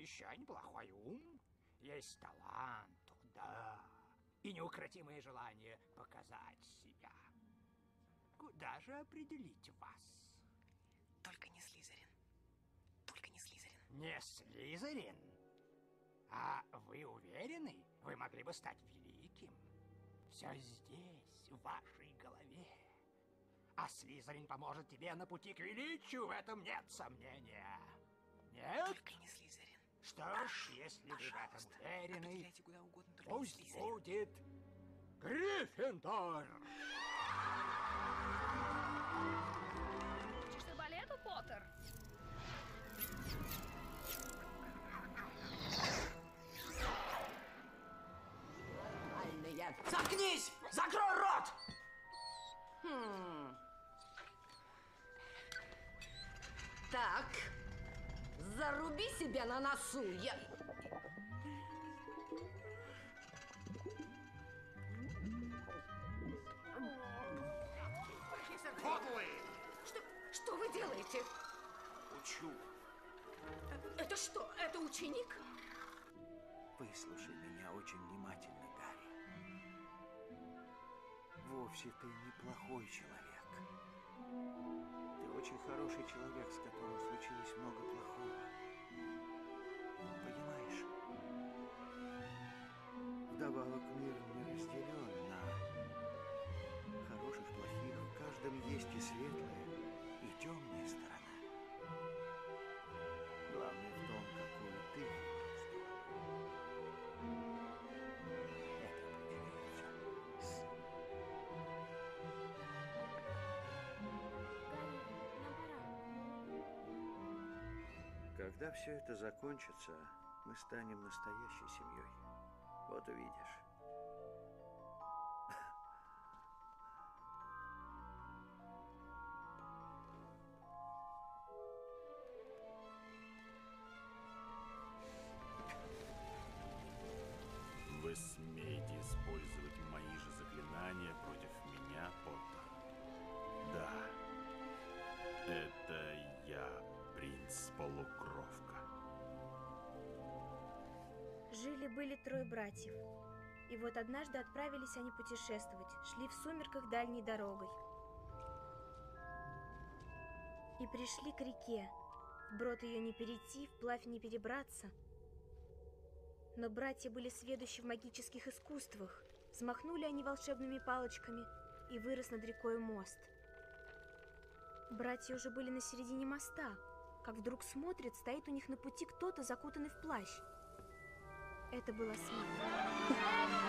еще неплохой ум, есть талант, да, и неукротимое желание показать себя. Куда же определить вас? Только не Слизерин. Только не Слизерин. Не Слизерин? А вы уверены? Вы могли бы стать великим? Все здесь, в вашей голове. А Слизерин поможет тебе на пути к величию, в этом нет сомнения. Нет? Только не Слизерин. Что ж, если Пожалуйста, вы в этом уверены, пусть будет Гриффиндор. Учишься балету, Поттер? Альная. Заткнись! Закрой рот! Так, заруби себя на носу. Я... Подлый! Что, что вы делаете? Учу. Это что, это ученик? Выслушай меня очень внимательно, Гарри. Вовсе ты неплохой человек. Ты очень хороший человек, с которым случилось много плохого. Вдобавок мир не разделен на хороших, плохих. В каждом есть и светлая, и темная сторона. Главное в том, какую ты. Когда все это закончится, мы станем настоящей семьей. Вот увидишь. Вы смеете использовать мои же заклинания против меня, Поттер? Да. Это я, принц-полукровка. Жили-были трое братьев. И вот однажды отправились они путешествовать, шли в сумерках дальней дорогой. И пришли к реке. Вброд ее не перейти, вплавь не перебраться. Но братья были сведущи в магических искусствах. Взмахнули они волшебными палочками, и вырос над рекой мост. Братья уже были на середине моста, как вдруг смотрят, стоит у них на пути кто-то, закутанный в плащ. Это была смерть.